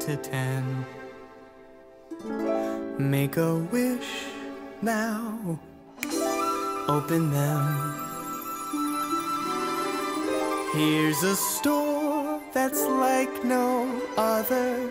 to ten. Make a wish now, open them. Here's a store that's like no other.